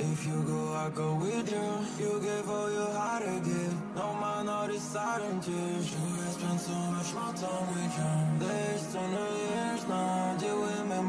If you go, I go with you. You give all your heart to give. No mind all this silent tears. You have spent so much more time with you. Days turn to years now Deal with me.